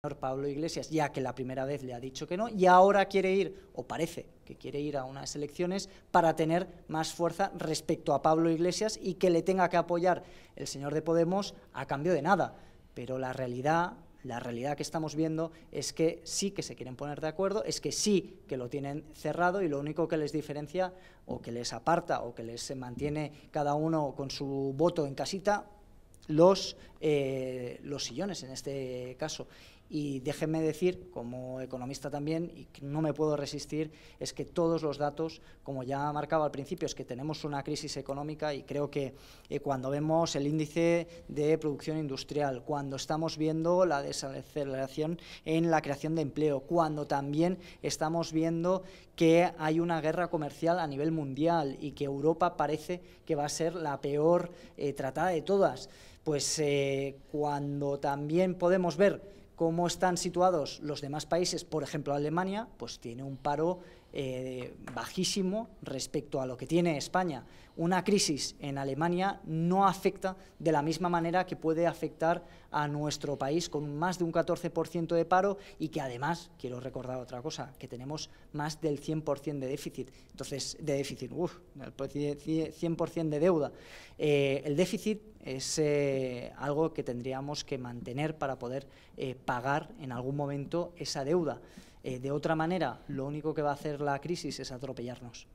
señor Pablo Iglesias, ya que la primera vez le ha dicho que no, y ahora quiere ir, o parece que quiere ir a unas elecciones para tener más fuerza respecto a Pablo Iglesias y que le tenga que apoyar el señor de Podemos a cambio de nada. Pero la realidad, la realidad que estamos viendo es que sí que se quieren poner de acuerdo, es que sí que lo tienen cerrado y lo único que les diferencia o que les aparta o que les mantiene cada uno con su voto en casita los, eh, los sillones en este caso. Y déjenme decir, como economista también, y no me puedo resistir, es que todos los datos, como ya marcaba al principio, es que tenemos una crisis económica y creo que eh, cuando vemos el índice de producción industrial, cuando estamos viendo la desaceleración en la creación de empleo, cuando también estamos viendo que hay una guerra comercial a nivel mundial y que Europa parece que va a ser la peor eh, tratada de todas, pues eh, cuando también podemos ver cómo están situados los demás países, por ejemplo Alemania, pues tiene un paro eh, bajísimo respecto a lo que tiene España. Una crisis en Alemania no afecta de la misma manera que puede afectar a nuestro país con más de un 14% de paro y que además, quiero recordar otra cosa, que tenemos más del 100% de déficit, entonces de déficit, uff, 100% de deuda. Eh, el déficit es eh, algo que tendríamos que mantener para poder pagar en algún momento esa deuda. Eh, de otra manera, lo único que va a hacer la crisis es atropellarnos.